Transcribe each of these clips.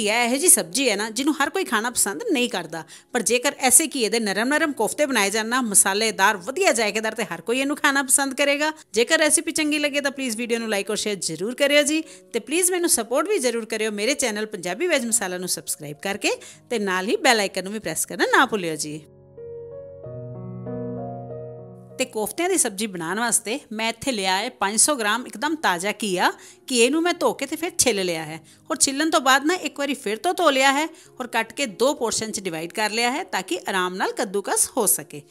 ਘੀਆ ਇਹੋ ਜੀ ਸਬਜ਼ੀ ਹੈ ਨਾ, ਜਿਹਨੂੰ ਹਰ ਕੋਈ ਖਾਣਾ ਪਸੰਦ ਨਹੀਂ ਕਰਦਾ। ਪਰ ਜੇਕਰ ਐਸੇ ਘੀਏ ਦੇ ਨਰਮ ਨਰਮ ਕੋਫਤੇ ਬਣਾਏ ਜਾਣ ਨਾ, ਮਸਾਲੇਦਾਰ, ਵਧੀਆ ਜਾਇਕੇਦਾਰ ਤੇ ਹਰ ਕੋਈ ਇਹਨੂੰ ਖਾਣਾ ਪਸੰਦ ਕਰੇਗਾ। ਜੇਕਰ ਰੈਸਿਪੀ ਚੰਗੀ ਲੱਗੇ ਤਾਂ ਪਲੀਜ਼ ਵੀਡੀਓ ਨੂੰ ਲਾਈਕ ਔਰ ਸ਼ੇਅਰ ਜ਼ਰੂਰ ਕਰਿਓ ਜੀ। ਤੇ ਪਲੀਜ਼ ਮੈਨੂੰ ਸਪੋਰਟ ਵੀ ਜ਼ਰੂਰ ਕਰਿਓ ਮੇਰੇ ਚੈਨਲ ਪੰਜਾਬੀ ਵੈਜ ਮਸਾਲਾ ਨੂੰ ਸਬਸਕ੍ਰਾਈਬ ਕਰਕੇ ਤੇ ਨਾਲ ਹੀ ਬੈਲ ਆਈਕਨ ਨੂੰ ਵੀ ਪ੍ਰੈਸ ਕਰਨਾ ਨਾ ਭੁੱਲਿਓ ਜੀ। ਤੇ ਕੋਫਤਿਆਂ ਦੀ ਸਬਜ਼ੀ ਬਣਾਉਣ ਵਾਸਤੇ ਮੈਂ ਇੱਥੇ ਲਿਆ ਹੈ 500 ਗ੍ਰਾਮ ਇੱਕਦਮ ਤਾਜ਼ਾ ਕੀਆ ਕਿ ਇਹਨੂੰ ਮੈਂ ਧੋ ਕੇ ਤੇ ਫਿਰ ਛਿੱਲ ਲਿਆ ਹੈ। ਔਰ ਛਿੱਲਣ ਤੋਂ ਬਾਅਦ ਨਾ ਇੱਕ ਵਾਰੀ ਫਿਰ ਤੋਂ ਧੋ ਲਿਆ ਹੈ ਔਰ ਕੱਟ ਕੇ ਦੋ ਪੋਰਸ਼ਨ 'ਚ ਡਿਵਾਈਡ ਕਰ ਲਿਆ ਹੈ ਤਾਂ ਕਿ ਆਰਾਮ ਨਾਲ ਕੱਦੂਕਸ ਹੋ ਸਕੇ।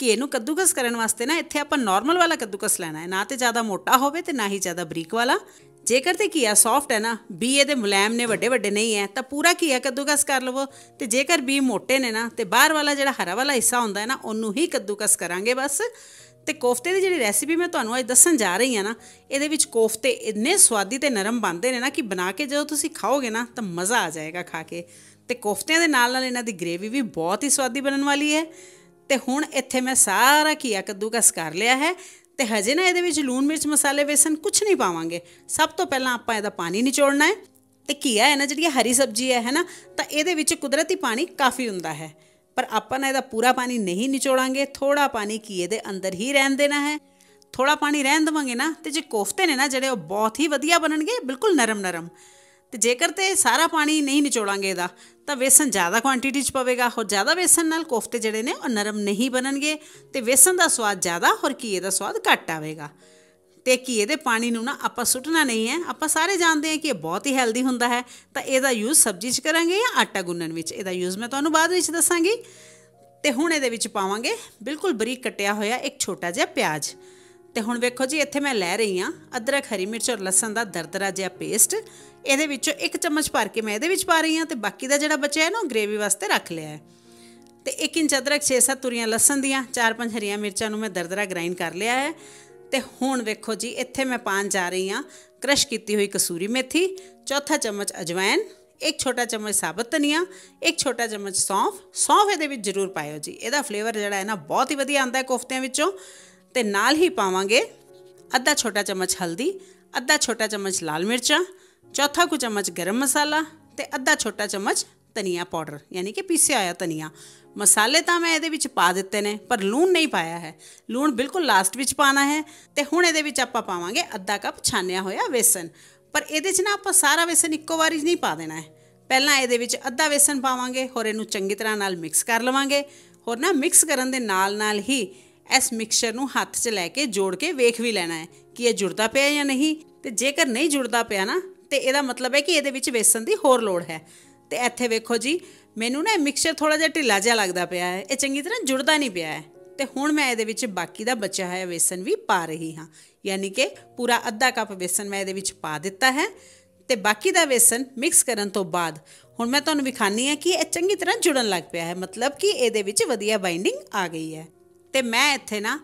ਕਿ ਨੂੰ ਕੱਦੂਕਸ ਕਰਨ ਵਾਸਤੇ ਨਾ ਇੱਥੇ ਆਪਾਂ ਨਾਰਮਲ ਵਾਲਾ ਕੱਦੂਕਸ ਲੈਣਾ ਹੈ। ਨਾ ਤੇ ਜ਼ਿਆਦਾ ਮੋਟਾ ਹੋਵੇ ਤੇ ਨਾ ਹੀ ਜ਼ਿਆਦਾ ਬਰੀਕ ਵਾਲਾ। ਜੇਕਰ ਤੇ ਕੀਆ ਸੌਫਟ ਹੈ ਨਾ, ਬੀ ਇਹਦੇ ਮੁਲਾਇਮ ਨੇ ਵੱਡੇ ਵੱਡੇ ਨਹੀਂ ਹੈ, ਤਾਂ ਪੂਰਾ ਕੀਆ ਕੱਦੂਕਸ ਕਰ ਲਵੋ। ਤੇ ਜੇਕਰ ਬੀ ਮੋਟੇ ਨੇ ਨਾ, ਤੇ ਬਾਹਰ ਵਾਲਾ ਜਿਹੜਾ ਹਰਾ ਵਾਲਾ ਹਿੱਸਾ ਹੁੰਦਾ ਹੈ ਨਾ, ਉਹਨੂੰ ਹੀ ਕੱਦੂਕਸ ਕਰਾਂਗੇ ਬਸ। ਤੇ ਕੋਫਤੇ ਦੀ ਜਿਹੜੀ ਰੈਸਿਪੀ ਮੈਂ ਤੁਹਾਨੂੰ ਅੱਜ ਦੱਸਣ ਜਾ ਰਹੀ ਹਾਂ ਨਾ, ਇਹਦੇ ਵਿੱਚ ਕੋਫਤੇ ਇੰਨੇ ਸਵਾਦੀ ਤੇ ਨਰਮ ਬਣਦੇ ਨੇ ਨਾ ਕਿ ਬਣਾ ਕੇ ਜਦੋਂ ਤੁਸੀਂ ਖਾਓਗੇ ਨਾ, ਤਾਂ ਮਜ਼ਾ ਆ ਜਾਏਗਾ ਖਾ ਕੇ। ਤੇ ਕੋਫਤਿਆਂ ਦੇ ਨਾਲ ਨਾਲ ਇਹਨਾਂ ਦੀ ਗ੍ਰੇਵੀ ਵੀ ਬਹੁਤ ਹੀ ਸਵਾਦੀ ਬਣਨ ਵਾਲੀ ਹੈ। ਤੇ ਹੁਣ ਇੱਥੇ ਮੈਂ ਸਾਰਾ ਘੀਆ ਕੱਦੂਕਸ ਕਰ ਲਿਆ ਹੈ ਤੇ ਹਜੇ ਨਾ ਇਹਦੇ ਵਿੱਚ ਲੂਣ ਮਿਰਚ ਮਸਾਲੇ ਵੇਸਣ ਕੁਝ ਨਹੀਂ ਪਾਵਾਂਗੇ। ਸਭ ਤੋਂ ਪਹਿਲਾਂ ਆਪਾਂ ਇਹਦਾ ਪਾਣੀ ਨਿਚੋੜਨਾ ਹੈ ਤੇ ਕੀਆ ਹੈ ਨਾ, ਜਿਹੜੀ ਹਰੀ ਸਬਜ਼ੀ ਹੈ ਹੈ ਨਾ, ਤਾਂ ਇਹਦੇ ਵਿੱਚ ਕੁਦਰਤੀ ਪਾਣੀ ਕਾਫੀ ਹੁੰਦਾ ਹੈ। ਪਰ ਆਪਾਂ ਨਾ ਇਹਦਾ ਪੂਰਾ ਪਾਣੀ ਨਹੀਂ ਨਿਚੋੜਾਂਗੇ ਥੋੜਾ ਪਾਣੀ ਘੀਏ ਦੇ ਅੰਦਰ ਹੀ ਰਹਿਣ ਦੇਣਾ ਹੈ। ਥੋੜਾ ਪਾਣੀ ਰਹਿਣ ਦਵਾਂਗੇ ਨਾ, ਤੇ ਜੇ ਕੋਫਤੇ ਨੇ ਨਾ, ਜਿਹੜੇ ਉਹ ਬਹੁਤ ਹੀ ਵਧੀਆ ਬਣਨਗੇ, ਬਿਲਕੁਲ ਨਰਮ ਨਰਮ ਤੇ ਜੇਕਰ ਤੇ ਸਾਰਾ ਪਾਣੀ ਨਹੀਂ ਨਿਚੋੜਾਂਗੇ ਇਹਦਾ, ਤਾਂ ਵੇਸਨ ਜ਼ਿਆਦਾ ਕੁਆਂਟੀਟੀ 'ਚ ਪਵੇਗਾ। ਹੋਰ ਜ਼ਿਆਦਾ ਵੇਸਨ ਨਾਲ ਕੋਫਤੇ ਜਿਹੜੇ ਨੇ, ਉਹ ਨਰਮ ਨਹੀਂ ਬਣਨਗੇ ਤੇ ਵੇਸਨ ਦਾ ਸਵਾਦ ਜ਼ਿਆਦਾ, ਹੋਰ ਘੀਏ ਦਾ ਸਵਾਦ ਘੱਟ ਆਵੇਗਾ। ਤੇ ਘੀਏ ਦੇ ਪਾਣੀ ਨੂੰ ਨਾ ਆਪਾਂ ਸੁੱਟਣਾ ਨਹੀਂ ਹੈ। ਆਪਾਂ ਸਾਰੇ ਜਾਣਦੇ ਹਾਂ ਕਿ ਇਹ ਬਹੁਤ ਹੀ ਹੈਲਦੀ ਹੁੰਦਾ ਹੈ। ਤਾਂ ਇਹਦਾ ਯੂਜ਼ ਸਬਜ਼ੀ 'ਚ ਕਰਾਂਗੇ ਜਾਂ ਆਟਾ ਗੁੰਨਣ ਵਿੱਚ? ਇਹਦਾ ਯੂਜ਼ ਮੈਂ ਤੁਹਾਨੂੰ ਬਾਅਦ ਵਿੱਚ ਦੱਸਾਂਗੀ। ਤੇ ਹੁਣ ਇਹਦੇ ਵਿੱਚ ਪਾਵਾਂਗੇ ਬਿਲਕੁਲ ਬਰੀਕ ਕੱਟਿਆ ਹੋਇਆ ਇੱਕ ਛੋਟਾ ਜਿਹਾ ਪਿਆਜ਼। ਤੇ ਹੁਣ ਵੇਖੋ ਜੀ, ਇੱਥੇ ਮੈਂ ਲੈ ਰਹੀ ਹਾਂ ਅਦਰਕ, ਹਰੀ ਮਿਰਚ ਔਰ ਲਸਣ ਦਾ ਦਰਦਰਾ ਜਿਹਾ ਪੇਸਟ ਇਹਦੇ ਵਿੱਚੋਂ ਇੱਕ ਚਮਚ ਭਰ ਕੇ ਮੈਂ ਇਹਦੇ ਵਿੱਚ ਪਾ ਰਹੀ ਹਾਂ ਤੇ ਬਾਕੀ ਦਾ ਜਿਹੜਾ ਬਚਿਆ ਹੈ ਨਾ ਗ੍ਰੇਵੀ ਵਾਸਤੇ ਰੱਖ ਲਿਆ ਹੈ। ਤੇ 1 ਇੰਚ ਅਦਰਕ 6-7 ਤੁਰੀਆਂ ਲਸਣ ਦੀਆਂ 4-5 ਹਰੀਆਂ ਮਿਰਚਾਂ ਨੂੰ ਮੈਂ ਦਰਦਰਾ ਗ੍ਰਾਈਂਡ ਕਰ ਲਿਆ ਹੈ। ਤੇ ਹੁਣ ਵੇਖੋ ਜੀ, ਇੱਥੇ ਮੈਂ ਪਾਣ ਜਾ ਰਹੀ ਹਾਂ ਕ੍ਰਸ਼ ਕੀਤੀ ਹੋਈ ਕਸੂਰੀ ਮੇਥੀ, ਚੌਥਾ ਚਮਚ ਅਜਵਾਇਨ ਇੱਕ ਛੋਟਾ ਚਮਚ ਸਾਬਤ ਧਨੀਆ ਇੱਕ ਛੋਟਾ ਚਮਚ ਸੌਂਫ। ਸੌਂਫ ਇਹਦੇ ਵਿੱਚ ਜ਼ਰੂਰ ਪਾਇਓ ਜੀ। ਇਹਦਾ ਫਲੇਵਰ ਜਿਹੜਾ ਹੈ ਨਾ, ਬਹੁਤ ਹੀ ਵਧੀਆ ਆਉਂਦਾ ਹੈ ਕੋਫਤਿਆਂ ਵਿੱਚੋਂ। ਤੇ ਨਾਲ ਹੀ ਪਾਵਾਂਗੇ ਅੱਧਾ ਛੋਟਾ ਚਮਚ ਹਲਦੀ, ਅੱਧਾ ਛੋਟਾ ਚਮਚ ਲਾਲ ਮਿਰਚਾਂ, ਚੌਥਾ ਕੁ ਚਮਚ ਗਰਮ ਮਸਾਲਾ ਤੇ ਅੱਧਾ ਛੋਟਾ ਚਮਚ ਧਨੀਆ ਪਾਊਡਰ, ਯਾਨੀ ਕਿ ਪੀਸਿਆ ਹੋਇਆ ਧਨੀਆ। ਮਸਾਲੇ ਤਾਂ ਮੈਂ ਇਹਦੇ ਵਿੱਚ ਪਾ ਦਿੱਤੇ ਨੇ, ਪਰ ਲੂਣ ਨਹੀਂ ਪਾਇਆ ਹੈ। ਲੂਣ ਬਿਲਕੁਲ ਲਾਸਟ ਵਿੱਚ ਪਾਣਾ ਹੈ ਤੇ ਹੁਣ ਇਹਦੇ ਵਿੱਚ ਆਪਾਂ ਪਾਵਾਂਗੇ ਅੱਧਾ ਕੱਪ ਛਾਨਿਆ ਹੋਇਆ ਵੇਸਨ ਪਰ ਇਹਦੇ 'ਚ ਨਾ ਆਪਾਂ ਸਾਰਾ ਵੇਸਨ ਇੱਕੋ ਵਾਰੀ ਨਹੀਂ ਪਾ ਦੇਣਾ ਹੈ। ਪਹਿਲਾਂ ਇਹਦੇ ਵਿੱਚ ਅੱਧਾ ਵੇਸਨ ਪਾਵਾਂਗੇ, ਹੋਰ ਇਹਨੂੰ ਚੰਗੀ ਤਰ੍ਹਾਂ ਨਾਲ ਮਿਕਸ ਕਰ ਲਵਾਂਗੇ। ਹੋਰ ਨਾ ਮਿਕਸ ਕਰਨ ਦੇ ਨਾਲ ਨਾਲ ਹੀ ਇਸ ਮਿਕਸਚਰ ਨੂੰ ਹੱਥ 'ਚ ਲੈ ਕੇ ਜੋੜ ਕੇ ਵੇਖ ਵੀ ਲੈਣਾ ਹੈ ਕਿ ਇਹ ਜੁੜਦਾ ਪਿਆ ਜਾਂ ਨਹੀਂ। ਤੇ ਜੇਕਰ ਨਹੀਂ ਜੁੜਦਾ ਪਿਆ ਨਾ, ਤੇ ਇਹਦਾ ਮਤਲਬ ਹੈ ਕਿ ਇਹਦੇ ਵਿੱਚ ਵੇਸਣ ਦੀ ਹੋਰ ਲੋੜ ਹੈ। ਤੇ ਇੱਥੇ ਵੇਖੋ ਜੀ, ਮੈਨੂੰ ਨਾ ਇਹ ਮਿਕਸਚਰ ਥੋੜਾ ਜਿਹਾ ਢਿੱਲਾ ਜਿਹਾ ਲੱਗਦਾ ਪਿਆ ਹੈ। ਇਹ ਚੰਗੀ ਤਰ੍ਹਾਂ ਜੁੜਦਾ ਨਹੀਂ ਪਿਆ ਹੈ। ਤੇ ਹੁਣ ਮੈਂ ਇਹਦੇ ਵਿੱਚ ਬਾਕੀ ਦਾ ਬਚਿਆ ਹੋਇਆ ਵੇਸਣ ਵੀ ਪਾ ਰਹੀ ਹਾਂ। ਯਾਨੀ ਕਿ ਪੂਰਾ ਅੱਧਾ ਕੱਪ ਵੇਸਣ ਮੈਂ ਇਹਦੇ ਵਿੱਚ ਪਾ ਦਿੱਤਾ ਹੈ। ਤੇ ਬਾਕੀ ਦਾ ਵੇਸਣ ਮਿਕਸ ਕਰਨ ਤੋਂ ਬਾਅਦ ਹੁਣ ਮੈਂ ਤੁਹਾਨੂੰ ਵਿਖਾਣੀ ਹੈ ਕਿ ਇਹ ਚੰਗੀ ਤਰ੍ਹਾਂ ਜੁੜਨ ਲੱਗ ਪਿਆ ਹੈ। ਮਤਲਬ ਕਿ ਇਹਦੇ ਵਿੱਚ ਵਧੀਆ ਬਾਈਂਡਿੰਗ ਆ ਗਈ ਹੈ। ਤੇ ਮੈਂ ਇੱਥੇ ਨਾ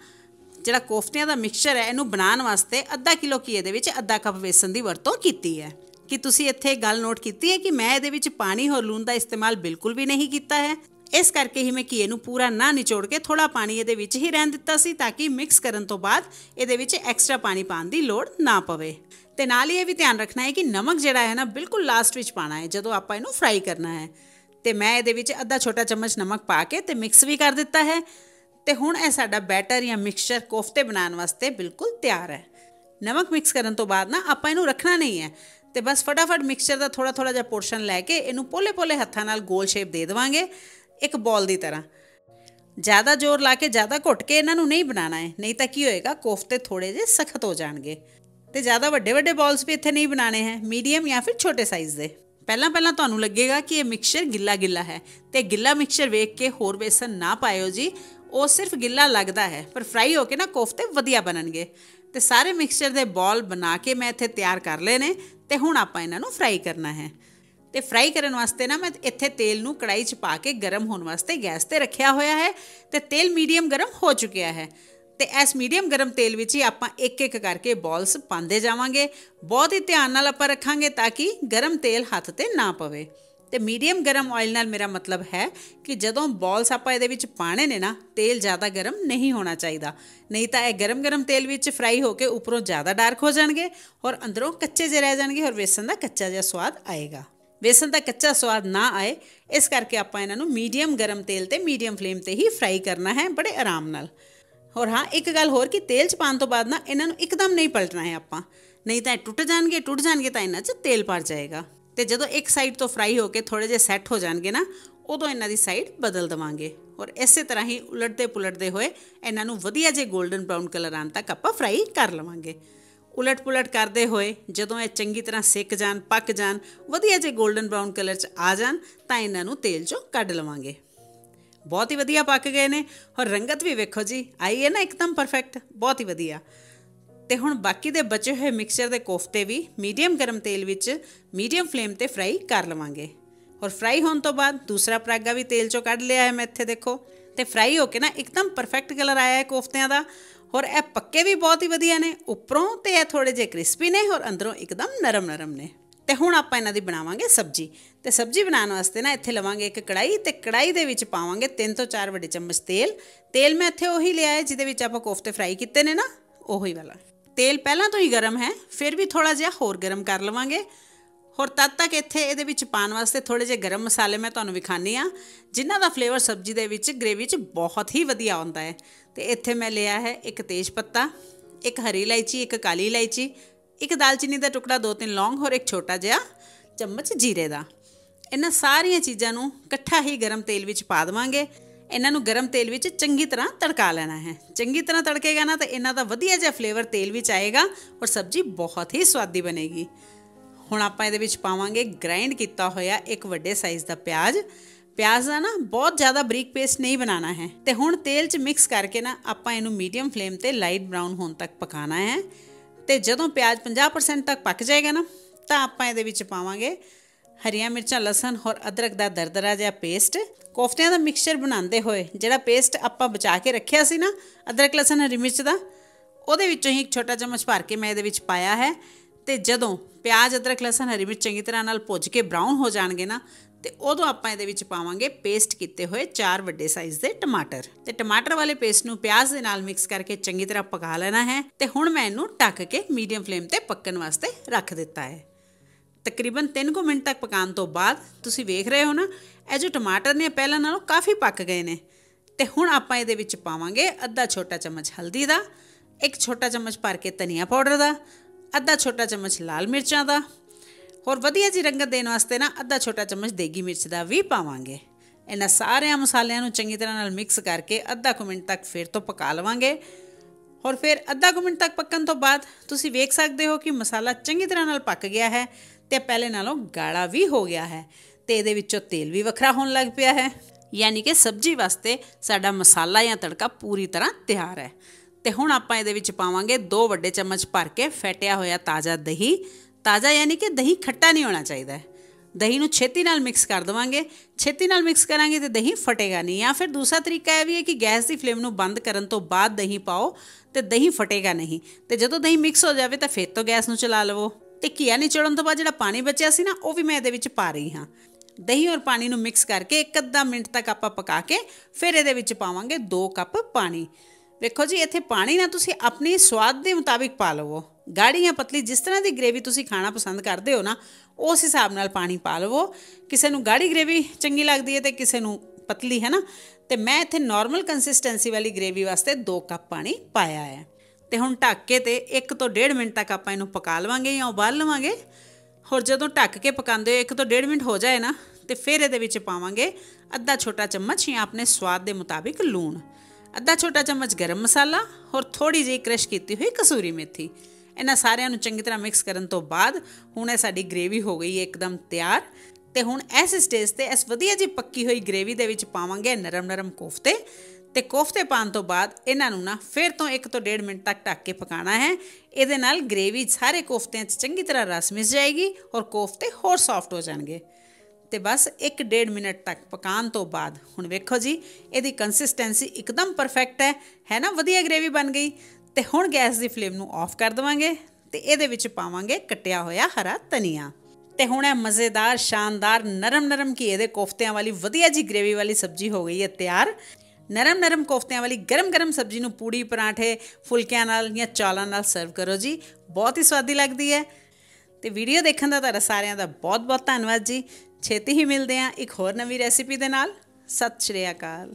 ਜਿਹੜਾ ਕੋਫਤਿਆਂ ਦਾ ਮਿਕਸਚਰ ਹੈ, ਇਹਨੂੰ ਬਣਾਉਣ ਵਾਸਤੇ ਅੱਧਾ ਕਿਲੋ ਕੀ ਦੇ ਵਿੱਚ ਅੱਧਾ ਕੱਪ ਵੇਸਣ ਦੀ ਵਰਤੋਂ ਕੀਤੀ ਹੈ। ਕਿ ਤੁਸੀਂ ਇੱਥੇ ਗੱਲ ਨੋਟ ਕੀਤੀ ਹੈ ਕਿ ਮੈਂ ਇਹਦੇ ਵਿੱਚ ਪਾਣੀ ਹੋਰ ਲੂਣ ਦਾ ਇਸਤੇਮਾਲ ਬਿਲਕੁਲ ਵੀ ਨਹੀਂ ਕੀਤਾ ਹੈ? ਇਸ ਕਰਕੇ ਹੀ ਮੈਂ ਕੀਏ ਨੂੰ ਪੂਰਾ ਨਾ ਨਿਚੋੜ ਕੇ ਥੋੜਾ ਪਾਣੀ ਇਹਦੇ ਵਿੱਚ ਹੀ ਰਹਿਣ ਦਿੱਤਾ ਸੀ ਤਾਂ ਕਿ ਮਿਕਸ ਕਰਨ ਤੋਂ ਬਾਅਦ ਇਹਦੇ ਵਿੱਚ ਐਕਸਟਰਾ ਪਾਣੀ ਪਾਉਣ ਦੀ ਲੋੜ ਨਾ ਪਵੇ। ਤੇ ਨਾਲ ਹੀ ਇਹ ਵੀ ਧਿਆਨ ਰੱਖਣਾ ਹੈ ਕਿ ਨਮਕ ਜਿਹੜਾ ਹੈ ਨਾ ਬਿਲਕੁਲ ਲਾਸਟ ਵਿੱਚ ਪਾਣਾ ਹੈ, ਜਦੋਂ ਆਪਾਂ ਇਹਨੂੰ ਫਰਾਈ ਕਰਨਾ ਹੈ। ਤੇ ਮੈਂ ਇਹਦੇ ਵਿੱਚ ਅੱਧਾ ਛੋਟਾ ਚਮਚ ਨਮਕ ਪਾ ਕੇ ਤੇ ਮਿਕਸ ਵੀ ਕਰ ਦਿੱਤਾ ਹੈ। ਤੇ ਹੁਣ ਇਹ ਸਾਡਾ ਬੈਟਰ ਜਾਂ ਮਿਕਸਚਰ ਕੋਫਤੇ ਬਣਾਉਣ ਵਾਸਤੇ ਬਿਲਕੁਲ ਤਿਆਰ ਹੈ। ਨਮਕ ਮਿਕਸ ਕਰਨ ਤੋਂ ਬਾਅਦ ਨਾ ਆਪਾਂ ਇਹਨੂੰ ਰੱਖਣਾ ਨਹੀਂ ਹੈ ਤੇ ਬਸ ਫਟਾਫਟ ਮਿਕਸਚਰ ਦਾ ਥੋੜਾ ਥੋੜਾ ਜਿਹਾ ਪੋਰਸ਼ਨ ਲੈ ਕੇ ਇਹਨੂੰ ਪੋਲੇ-ਪੋਲੇ ਹੱਥਾਂ ਨਾਲ ਗੋਲ ਸ਼ੇਪ ਦੇ ਦੇਵਾਂਗੇ ਇੱਕ ਬਾਲ ਦੀ ਤਰ੍ਹਾਂ। ਜ਼ਿਆਦਾ ਜ਼ੋਰ ਲਾ ਕੇ ਜ਼ਿਆਦਾ ਘੁੱਟ ਕੇ ਇਹਨਾਂ ਨੂੰ ਨਹੀਂ ਬਣਾਉਣਾ ਹੈ, ਨਹੀਂ ਤਾਂ ਕੀ ਹੋਏਗਾ, ਕੋਫਤੇ ਥੋੜੇ ਜਿਹੇ ਸਖਤ ਹੋ ਜਾਣਗੇ। ਤੇ ਜ਼ਿਆਦਾ ਵੱਡੇ ਵੱਡੇ ਬਾਲਸ ਵੀ ਇੱਥੇ ਨਹੀਂ ਬਣਾਣੇ ਹੈ, ਮੀਡੀਅਮ ਜਾਂ ਫਿਰ ਛੋਟੇ ਸਾਈਜ਼ ਦੇ। ਪਹਿਲਾਂ ਪਹਿਲਾਂ ਤੁਹਾਨੂੰ ਲੱਗੇਗਾ ਕਿ ਇਹ ਮਿਕਸਚਰ ਗਿੱਲਾ ਗਿੱਲਾ ਹੈ ਤੇ ਗਿੱਲਾ ਮਿਕਸਚਰ ਵੇਖ ਕੇ ਹੋਰ ਬੇਸਨ ਨਾ ਪਾਇਓ ਜੀ। ਉਹ ਸਿਰਫ ਗਿੱਲਾ ਲੱਗਦਾ ਹੈ, ਪਰ ਫਰਾਈ ਹੋ ਕੇ ਨਾ ਕੋਫਤੇ ਵਧੀਆ ਬਣਨਗੇ। ਤੇ ਸਾਰੇ ਮਿਕਸਚਰ ਦੇ ਬਾਲ ਬਣਾ ਕੇ ਮੈਂ ਇੱਥੇ ਤਿਆਰ ਕਰ ਲਏ ਨੇ ਤੇ ਹੁਣ ਆਪਾਂ ਇਹਨਾਂ ਨੂੰ ਫਰਾਈ ਕਰਨਾ ਹੈ। ਤੇ ਫਰਾਈ ਕਰਨ ਵਾਸਤੇ ਨਾ ਮੈਂ ਇੱਥੇ ਤੇਲ ਨੂੰ ਕੜਾਈ 'ਚ ਪਾ ਕੇ ਗਰਮ ਹੋਣ ਵਾਸਤੇ ਗੈਸ ਤੇ ਰੱਖਿਆ ਹੋਇਆ ਹੈ ਤੇ ਤੇਲ ਮੀਡੀਅਮ ਗਰਮ ਹੋ ਚੁੱਕਿਆ ਹੈ। ਤੇ ਇਸ ਮੀਡੀਅਮ ਗਰਮ ਤੇਲ ਵਿੱਚ ਹੀ ਆਪਾਂ ਇੱਕ ਇੱਕ ਕਰਕੇ ਬਾਲਸ ਪਾਉਂਦੇ ਜਾਵਾਂਗੇ। ਬਹੁਤ ਹੀ ਧਿਆਨ ਨਾਲ ਆਪਾਂ ਰੱਖਾਂਗੇ ਤਾਂ ਕਿ ਗਰਮ ਤੇਲ ਹੱਥ ਤੇ ਨਾ ਪਵੇ। ਤੇ ਮੀਡੀਅਮ ਗਰਮ ਆਇਲ ਨਾਲ ਮੇਰਾ ਮਤਲਬ ਹੈ ਕਿ ਜਦੋਂ ਬਾਲਸ ਆਪਾਂ ਇਹਦੇ ਵਿੱਚ ਪਾਣੇ ਨੇ ਨਾ, ਤੇਲ ਜ਼ਿਆਦਾ ਗਰਮ ਨਹੀਂ ਹੋਣਾ ਚਾਹੀਦਾ। ਨਹੀਂ ਤਾਂ ਇਹ ਗਰਮ-ਗਰਮ ਤੇਲ ਵਿੱਚ ਫਰਾਈ ਹੋ ਕੇ ਉੱਪਰੋਂ ਜ਼ਿਆਦਾ ਡਾਰਕ ਹੋ ਜਾਣਗੇ ਔਰ ਅੰਦਰੋਂ ਕੱਚੇ ਜਿਹੇ ਰਹਿ ਜਾਣਗੇ ਔਰ ਵੇਸਣ ਦਾ ਕੱਚਾ ਜਿਹਾ ਸਵਾਦ ਆਏਗਾ। ਵੇਸਣ ਦਾ ਕੱਚਾ ਸਵਾਦ ਨਾ ਆਏ, ਇਸ ਕਰਕੇ ਆਪਾਂ ਇਹਨਾਂ ਨੂੰ ਮੀਡੀਅਮ ਗਰਮ ਤੇਲ ਤੇ ਮੀਡੀਅਮ ਫਲੇਮ ਤੇ ਹੀ ਫਰਾਈ ਕਰਨਾ ਹੈ ਬੜੇ ਆਰਾਮ ਨਾਲ। ਔਰ ਹਾਂ, ਇੱਕ ਗੱਲ ਹੋਰ ਕਿ ਤੇਲ ਚ ਪਾਉਣ ਤੋਂ ਬਾਅਦ ਨਾ ਇਹਨਾਂ ਨੂੰ ਇੱਕਦਮ ਨਹੀਂ ਪਲਟਣਾ ਹੈ ਆਪਾਂ। ਨਹੀਂ ਤਾਂ ਟੁੱਟ ਜਾਣਗੇ ਟੁੱਟ ਜਾਣਗੇ ਤਾਂ ਇਹਨਾਂ 'ਚ ਤੇਲ ਭਰ ਜਾਏਗਾ। ਤੇ ਜਦੋਂ ਇੱਕ ਸਾਈਡ ਤੋਂ ਫਰਾਈ ਹੋ ਕੇ ਥੋੜੇ ਜਿਹਾ ਸੈੱਟ ਹੋ ਜਾਣਗੇ ਨਾ, ਉਦੋਂ ਇਹਨਾਂ ਦੀ ਸਾਈਡ ਬਦਲ ਦਵਾਂਗੇ। ਔਰ ਇਸੇ ਤਰ੍ਹਾਂ ਹੀ ਉਲਟਦੇ ਪੁਲਟਦੇ ਹੋਏ ਇਹਨਾਂ ਨੂੰ ਵਧੀਆ ਜੇ 골ਡਨ ਬ੍ਰਾਊਨ ਕਲਰ ਆਉਣ ਤੱਕ ਆਪਾਂ ਫਰਾਈ ਕਰ ਲਵਾਂਗੇ। ਉਲਟ ਪੁਲਟ ਕਰਦੇ ਹੋਏ ਜਦੋਂ ਇਹ ਚੰਗੀ ਤਰ੍ਹਾਂ ਸਿੱਕ ਜਾਣ, ਪੱਕ ਜਾਣ, ਵਧੀਆ ਜੇ 골ਡਨ ਬ੍ਰਾਊਨ ਕਲਰ 'ਚ ਆ ਜਾਣ, ਤਾਂ ਇਹਨਾਂ ਨੂੰ ਤੇਲ 'ਚੋਂ ਕੱਢ ਲਵਾਂਗੇ। ਬਹੁਤ ਹੀ ਵਧੀਆ ਪੱਕ ਗਏ ਨੇ। ਔਰ ਰੰਗਤ ਵੀ ਵੇਖੋ ਜੀ, ਆਈ ਹੈ ਨਾ ਇੱਕਦਮ ਪਰਫੈਕਟ ਬਹੁਤ ਹੀ ਵਧੀਆ। ਤੇ ਹੁਣ ਬਾਕੀ ਦੇ ਬਚੇ ਹੋਏ ਮਿਕਸਚਰ ਦੇ ਕੋਫਤੇ ਵੀ ਮੀਡੀਅਮ ਗਰਮ ਤੇਲ ਵਿੱਚ ਮੀਡੀਅਮ ਫਲੇਮ ਤੇ ਫਰਾਈ ਕਰ ਲਵਾਂਗੇ। ਔਰ ਫਰਾਈ ਹੋਣ ਤੋਂ ਬਾਅਦ ਦੂਸਰਾ ਪਰਾਗਾ ਵੀ ਤੇਲ ਚੋਂ ਕੱਢ ਲਿਆ ਹੈ ਮੈਂ ਇੱਥੇ ਦੇਖੋ। ਤੇ ਫਰਾਈ ਹੋ ਕੇ ਨਾ ਇੱਕਦਮ ਪਰਫੈਕਟ ਕਲਰ ਆਇਆ ਹੈ ਕੋਫਤਿਆਂ ਦਾ। ਔਰ ਇਹ ਪੱਕੇ ਵੀ ਬਹੁਤ ਹੀ ਵਧੀਆ ਨੇ। ਉੱਪਰੋਂ ਤੇ ਇਹ ਥੋੜੇ ਜਿਹੇ ਕ੍ਰਿਸਪੀ ਨੇ ਔਰ ਅੰਦਰੋਂ ਇੱਕਦਮ ਨਰਮ ਨਰਮ ਨੇ। ਤੇ ਹੁਣ ਆਪਾਂ ਇਹਨਾਂ ਦੀ ਬਣਾਵਾਂਗੇ ਸਬਜੀ। ਤੇ ਸਬਜੀ ਬਣਾਉਣ ਵਾਸਤੇ ਨਾ ਇੱਥੇ ਲਵਾਂਗੇ ਇੱਕ ਕੜਾਈ ਤੇ ਕੜਾਈ ਦੇ ਵਿੱਚ ਪਾਵਾਂਗੇ 3 ਤੋਂ 4 ਵੱਡੇ ਚਮਚ ਤੇਲ। ਤੇਲ ਮੈਂ ਇੱਥੇ ਉਹੀ ਲਿਆ ਹੈ ਜਿਹਦੇ ਵਿੱਚ ਆਪਾਂ ਕੋਫਤੇ ਫਰਾਈ ਕੀਤੇ ਨੇ ਨਾ, ਉਹੀ ਵਾਲਾ। ਤੇਲ ਪਹਿਲਾਂ ਤੋਂ ਹੀ ਗਰਮ ਹੈ, ਫਿਰ ਵੀ ਥੋੜਾ ਜਿਹਾ ਹੋਰ ਗਰਮ ਕਰ ਲਵਾਂਗੇ। ਹੋਰ ਤਦ ਤੱਕ ਇੱਥੇ ਇਹਦੇ ਵਿੱਚ ਪਾਣ ਵਾਸਤੇ ਥੋੜੇ ਜਿਹੇ ਗਰਮ ਮਸਾਲੇ ਮੈਂ ਤੁਹਾਨੂੰ ਵਿਖਾਣੀ ਆ ਜਿਨ੍ਹਾਂ ਦਾ ਫਲੇਵਰ ਸਬਜ਼ੀ ਦੇ ਵਿੱਚ ਗ੍ਰੇਵੀ 'ਚ ਬਹੁਤ ਹੀ ਵਧੀਆ ਆਉਂਦਾ ਹੈ। ਤੇ ਇੱਥੇ ਮੈਂ ਲਿਆ ਹੈ ਇੱਕ ਤੇਜ ਪੱਤਾ, ਇੱਕ ਹਰੀ ਇਲਾਇਚੀ, ਇੱਕ ਕਾਲੀ ਇਲਾਇਚੀ, ਇੱਕ ਦਾਲਚੀਨੀ ਦਾ ਟੁਕੜਾ, ਦੋ ਤਿੰਨ ਲੌਂਗ, ਹੋਰ ਇੱਕ ਛੋਟਾ ਜਿਹਾ ਚਮਚ ਜੀਰੇ ਦਾ। ਇਹਨਾਂ ਸਾਰੀਆਂ ਚੀਜ਼ਾਂ ਨੂੰ ਇਕੱਠਾ ਹੀ ਗਰਮ ਤੇਲ ਵਿੱਚ ਪਾ ਦਵਾਂਗੇ। ਇਹਨਾਂ ਨੂੰ ਗਰਮ ਤੇਲ ਵਿੱਚ ਚੰਗੀ ਤਰ੍ਹਾਂ ਤੜਕਾ ਲੈਣਾ ਹੈ। ਚੰਗੀ ਤਰ੍ਹਾਂ ਤੜਕੇਗਾ ਨਾ ਤਾਂ ਇਹਨਾਂ ਦਾ ਵਧੀਆ ਜਿਹਾ ਫਲੇਵਰ ਤੇਲ ਵਿੱਚ ਆਏਗਾ ਔਰ ਸਬਜ਼ੀ ਬਹੁਤ ਹੀ ਸਵਾਦੀ ਬਣੇਗੀ। ਹੁਣ ਆਪਾਂ ਇਹਦੇ ਵਿੱਚ ਪਾਵਾਂਗੇ ਗ੍ਰਾਈਂਡ ਕੀਤਾ ਹੋਇਆ ਇੱਕ ਵੱਡੇ ਸਾਈਜ਼ ਦਾ ਪਿਆਜ਼। ਪਿਆਜ਼ ਦਾ ਨਾ ਬਹੁਤ ਜ਼ਿਆਦਾ ਬਰੀਕ ਪੇਸਟ ਨਹੀਂ ਬਣਾਉਣਾ ਹੈ। ਤੇ ਹੁਣ ਤੇਲ 'ਚ ਮਿਕਸ ਕਰਕੇ ਨਾ ਆਪਾਂ ਇਹਨੂੰ ਮੀਡੀਅਮ ਫਲੇਮ ਤੇ ਲਾਈਟ ਬ੍ਰਾਊਨ ਹੋਣ ਤੱਕ ਪਕਾਉਣਾ ਹੈ। ਤੇ ਜਦੋਂ ਪਿਆਜ਼ 50% ਤੱਕ ਪੱਕ ਜਾਏਗਾ ਨਾ ਤਾਂ ਆਪਾਂ ਇਹਦੇ ਵਿੱਚ ਪਾਵਾਂਗੇ ਹਰੀਆਂ ਮਿਰਚਾਂ, ਲਸਣ ਔਰ ਅਦਰਕ ਦਾ ਦਰਦਰਾ ਜਿਹਾ ਪੇਸਟ ਕੋਫਤਿਆਂ ਦਾ ਮਿਕਸਚਰ ਬਣਾਉਂਦੇ ਹੋਏ ਜਿਹੜਾ ਪੇਸਟ ਆਪਾਂ ਬਚਾ ਕੇ ਰੱਖਿਆ ਸੀ ਨਾ, ਅਦਰਕ, ਲਸਣ, ਹਰੀ ਮਿਰਚ ਦਾ, ਉਹਦੇ ਵਿੱਚੋਂ ਹੀ ਇੱਕ ਛੋਟਾ ਚਮਚ ਭਰ ਕੇ ਮੈਂ ਇਹਦੇ ਵਿੱਚ ਪਾਇਆ ਹੈ। ਤੇ ਜਦੋਂ ਪਿਆਜ਼, ਅਦਰਕ, ਲਸਣ, ਹਰੀ ਮਿਰਚ ਚੰਗੀ ਤਰ੍ਹਾਂ ਨਾਲ ਭੁੱਜ ਕੇ ਬ੍ਰਾਊਨ ਹੋ ਜਾਣਗੇ ਨਾ, ਤੇ ਉਦੋਂ ਆਪਾਂ ਇਹਦੇ ਵਿੱਚ ਪਾਵਾਂਗੇ ਪੇਸਟ ਕੀਤੇ ਹੋਏ ਚਾਰ ਵੱਡੇ ਸਾਈਜ਼ ਦੇ ਟਮਾਟਰ। ਤੇ ਟਮਾਟਰ ਵਾਲੇ ਪੇਸਟ ਨੂੰ ਪਿਆਜ਼ ਦੇ ਨਾਲ ਮਿਕਸ ਕਰਕੇ ਚੰਗੀ ਤਰ੍ਹਾਂ ਪਕਾ ਲੈਣਾ ਹੈ। ਤੇ ਹੁਣ ਮੈਂ ਇਹਨੂੰ ਢੱਕ ਕੇ ਮੀਡੀਅਮ ਫਲੇਮ ਤੇ ਪੱਕਣ ਵਾਸਤੇ ਰੱਖ ਦਿੱਤਾ ਹੈ। ਤਕਰੀਬਨ 3 ਕੁ ਮਿੰਟ ਤੱਕ ਪਕਾਉਣ ਤੋਂ ਬਾਅਦ ਤੁਸੀਂ ਵੇਖ ਰਹੇ ਹੋ ਨਾ, ਇਹ ਜੋ ਟਮਾਟਰ ਨੇ ਪਹਿਲਾਂ ਨਾਲੋਂ ਕਾਫੀ ਪੱਕ ਗਏ ਨੇ। ਤੇ ਹੁਣ ਆਪਾਂ ਇਹਦੇ ਵਿੱਚ ਪਾਵਾਂਗੇ ਅੱਧਾ ਛੋਟਾ ਚਮਚ ਹਲਦੀ ਦਾ, ਇੱਕ ਛੋਟਾ ਚਮਚ ਭਰ ਕੇ ਧਨੀਆ ਪਾਊਡਰ ਦਾ, ਅੱਧਾ ਛੋਟਾ ਚਮਚ ਲਾਲ ਮਿਰਚਾਂ ਦਾ। ਹੋਰ ਵਧੀਆ ਜੀ ਰੰਗਤ ਦੇਣ ਵਾਸਤੇ ਨਾ ਅੱਧਾ ਛੋਟਾ ਚਮਚ ਦੇਗੀ ਮਿਰਚ ਦਾ ਵੀ ਪਾਵਾਂਗੇ। ਇਹਨਾਂ ਸਾਰਿਆਂ ਮਸਾਲਿਆਂ ਨੂੰ ਚੰਗੀ ਤਰ੍ਹਾਂ ਨਾਲ ਮਿਕਸ ਕਰਕੇ ਅੱਧਾ ਕੁ ਮਿੰਟ ਤੱਕ ਫਿਰ ਤੋਂ ਪਕਾ ਲਵਾਂਗੇ। ਹੋਰ ਫਿਰ ਅੱਧਾ ਕੁ ਮਿੰਟ ਤੱਕ ਪੱਕਣ ਤੋਂ ਬਾਅਦ ਤੁਸੀਂ ਵੇਖ ਸਕਦੇ ਹੋ ਕਿ ਮਸਾਲਾ ਚੰਗੀ ਤਰ੍ਹਾਂ ਨਾਲ ਪੱਕ ਗਿਆ ਹੈ। ਤੇ ਪਹਿਲੇ ਨਾਲੋਂ ਗਾੜਾ ਵੀ ਹੋ ਗਿਆ ਹੈ ਤੇ ਇਹਦੇ ਵਿੱਚੋਂ ਤੇਲ ਵੀ ਵੱਖਰਾ ਹੋਣ ਲੱਗ ਪਿਆ ਹੈ। ਯਾਨੀ ਕਿ ਸਬਜ਼ੀ ਵਾਸਤੇ ਸਾਡਾ ਮਸਾਲਾ ਜਾਂ ਤੜਕਾ ਪੂਰੀ ਤਰ੍ਹਾਂ ਤਿਆਰ ਹੈ। ਤੇ ਹੁਣ ਆਪਾਂ ਇਹਦੇ ਵਿੱਚ ਪਾਵਾਂਗੇ 2 ਵੱਡੇ ਚਮਚ ਭਰ ਕੇ ਫੈਟਿਆ ਹੋਇਆ ਤਾਜ਼ਾ ਦਹੀਂ। ਤਾਜ਼ਾ ਯਾਨੀ ਕਿ ਦਹੀਂ ਖੱਟਾ ਨਹੀਂ ਹੋਣਾ ਚਾਹੀਦਾ ਦਹੀਂ ਨੂੰ ਛੇਤੀ ਨਾਲ ਮਿਕਸ ਕਰ ਦਵਾਂਗੇ। ਛੇਤੀ ਨਾਲ ਮਿਕਸ ਕਰਾਂਗੇ ਤੇ ਦਹੀਂ ਫਟੇਗਾ ਨਹੀਂ। ਜਾਂ ਫਿਰ ਦੂਸਰਾ ਤਰੀਕਾ ਇਹ ਵੀ ਹੈ ਕਿ ਗੈਸ ਦੀ ਫਲੇਮ ਨੂੰ ਬੰਦ ਕਰਨ ਤੋਂ ਬਾਅਦ ਦਹੀਂ ਪਾਓ ਤੇ ਦਹੀਂ ਫਟੇਗਾ ਨਹੀਂ। ਤੇ ਜਦੋਂ ਦਹੀਂ ਮਿਕਸ ਹੋ ਜਾਵੇ ਤਾਂ ਫਿਰ ਤੋਂ ਗੈਸ ਨੂੰ ਚਲਾ ਲਵੋ। ਤੇ ਘੀਆ ਨਿਚੋੜਨ ਤੋਂ ਬਾਅਦ ਜਿਹੜਾ ਪਾਣੀ ਬਚਿਆ ਸੀ ਨਾ, ਉਹ ਵੀ ਮੈਂ ਇਹਦੇ ਵਿੱਚ ਪਾ ਰਹੀ ਹਾਂ। ਦਹੀਂ ਔਰ ਪਾਣੀ ਨੂੰ ਮਿਕਸ ਕਰਕੇ ਇੱਕ ਅੱਧਾ ਮਿੰਟ ਤੱਕ ਆਪਾਂ ਪਕਾ ਕੇ ਫਿਰ ਇਹਦੇ ਵਿੱਚ ਪਾਵਾਂਗੇ 2 ਕੱਪ ਪਾਣੀ। ਵੇਖੋ ਜੀ, ਇੱਥੇ ਪਾਣੀ ਨਾ ਤੁਸੀਂ ਆਪਣੀ ਸਵਾਦ ਦੇ ਮੁਤਾਬਿਕ ਪਾ ਲਵੋ। ਗਾੜੀ ਜਾਂ ਪਤਲੀ ਜਿਸ ਤਰ੍ਹਾਂ ਦੀ ਗ੍ਰੇਵੀ ਤੁਸੀਂ ਖਾਣਾ ਪਸੰਦ ਕਰਦੇ ਹੋ ਨਾ, ਉਸ ਹਿਸਾਬ ਨਾਲ ਪਾਣੀ ਪਾ ਲਵੋ। ਕਿਸੇ ਨੂੰ ਗਾੜੀ ਗ੍ਰੇਵੀ ਚੰਗੀ ਲੱਗਦੀ ਹੈ ਤੇ ਕਿਸੇ ਨੂੰ ਪਤਲੀ, ਹੈ ਨਾ? ਤੇ ਮੈਂ ਇੱਥੇ ਨਾਰਮਲ ਕੰਸਿਸਟੈਂਸੀ ਵਾਲੀ ਗ੍ਰੇਵੀ ਵਾਸਤੇ 2 ਕੱਪ ਪਾਣੀ ਪਾਇਆ ਹੈ। ਤੇ ਹੁਣ ਢੱਕ ਕੇ ਤੇ 1 ਤੋਂ 1.5 ਮਿੰਟ ਤੱਕ ਆਪਾਂ ਇਹਨੂੰ ਪਕਾ ਲਵਾਂਗੇ ਜਾਂ ਉਬਾਲ ਲਵਾਂਗੇ। ਹੋਰ ਜਦੋਂ ਢੱਕ ਕੇ ਪਕਾਉਂਦੇ ਹੋ 1 ਤੋਂ 1.5 ਮਿੰਟ ਹੋ ਜਾਏ ਨਾ, ਤੇ ਫਿਰ ਇਹਦੇ ਵਿੱਚ ਪਾਵਾਂਗੇ ਅੱਧਾ ਛੋਟਾ ਚਮਚ ਜਾਂ ਆਪਣੇ ਸਵਾਦ ਦੇ ਮੁਤਾਬਿਕ ਲੂਣ। ਅੱਧਾ ਛੋਟਾ ਚਮਚ ਗਰਮ ਮਸਾਲਾ, ਹੋਰ ਥੋੜੀ ਜਿਹੀ ਕ੍ਰਸ਼ ਕੀਤੀ ਹੋਈ ਕਸੂਰੀ ਮੇਥੀ। ਇਹਨਾਂ ਸਾਰਿਆਂ ਨੂੰ ਚੰਗੀ ਤਰ੍ਹਾਂ ਮਿਕਸ ਕਰਨ ਤੋਂ ਬਾਅਦ ਹੁਣ ਇਹ ਸਾਡੀ ਗ੍ਰੇਵੀ ਹੋ ਗਈ ਹੈ ਇੱਕਦਮ ਤਿਆਰ। ਤੇ ਹੁਣ ਇਸ ਸਟੇਜ ਤੇ ਇਸ ਵਧੀਆ ਜੀ ਪੱਕੀ ਹੋਈ ਗ੍ਰੇਵੀ ਦੇ ਵਿੱਚ ਪਾਵਾਂਗੇ ਨਰਮ ਨਰਮ ਕੋਫਤੇ। ਤੇ ਕੋਫਤੇ ਪਾਣ ਤੋਂ ਬਾਅਦ ਇਹਨਾਂ ਨੂੰ ਨਾ ਫਿਰ ਤੋਂ 1 ਤੋਂ 1.5 ਮਿੰਟ ਤੱਕ ਢੱਕ ਕੇ ਪਕਾਉਣਾ ਹੈ। ਇਹਦੇ ਨਾਲ ਗ੍ਰੇਵੀ ਸਾਰੇ ਕੋਫਤਿਆਂ 'ਚ ਚੰਗੀ ਤਰ੍ਹਾਂ ਰਸ ਮਿਸ ਜਾਏਗੀ ਔਰ ਕੋਫਤੇ ਹੋਰ ਸੌਫਟ ਹੋ ਜਾਣਗੇ। ਤੇ ਬਸ 1.5 ਮਿੰਟ ਤੱਕ ਪਕਾਉਣ ਤੋਂ ਬਾਅਦ ਹੁਣ ਵੇਖੋ ਜੀ, ਇਹਦੀ ਕੰਸਿਸਟੈਂਸੀ ਇੱਕਦਮ ਪਰਫੈਕਟ ਹੈ। ਹੈ ਨਾ? ਵਧੀਆ ਗ੍ਰੇਵੀ ਬਣ ਗਈ। ਤੇ ਹੁਣ ਗੈਸ ਦੀ ਫਲੇਮ ਨੂੰ ਆਫ ਕਰ ਦਵਾਂਗੇ ਤੇ ਇਹਦੇ ਵਿੱਚ ਪਾਵਾਂਗੇ ਕੱਟਿਆ ਹੋਇਆ ਹਰਾ ਧਨੀਆ। ਤੇ ਹੁਣ ਇਹ ਮਜ਼ੇਦਾਰ, ਸ਼ਾਨਦਾਰ ਨਰਮ ਨਰਮ ਕੀ ਇਹਦੇ ਕੋਫਤਿਆਂ ਵਾਲੀ ਵਧੀਆ ਜੀ ਗ੍ਰੇਵੀ ਵਾਲੀ ਸਬਜ਼ੀ ਹੋ ਗਈ ਹੈ ਤਿਆਰ। ਨਰਮ ਨਰਮ ਕੋਫਤਿਆਂ ਵਾਲੀ ਗਰਮ ਗਰਮ ਸਬਜ਼ੀ ਨੂੰ ਪੂੜੀ, ਪਰਾਂਠੇ, ਫੁਲਕਿਆਂ ਨਾਲ ਜਾਂ ਚਾਲਾਂ ਨਾਲ ਸਰਵ ਕਰੋ ਜੀ। ਬਹੁਤ ਹੀ ਸਵਾਦੀ ਲੱਗਦੀ ਹੈ। ਤੇ ਵੀਡੀਓ ਦੇਖਣ ਦਾ ਤੁਹਾਡਾ ਸਾਰਿਆਂ ਦਾ ਬਹੁਤ-ਬਹੁਤ ਧੰਨਵਾਦ ਜੀ। ਛੇਤੀ ਹੀ ਮਿਲਦੇ ਹਾਂ ਇੱਕ ਹੋਰ ਨਵੀਂ ਰੈਸਿਪੀ ਦੇ ਨਾਲ। ਸਤਿ ਸ਼੍ਰੀ ਅਕਾਲ।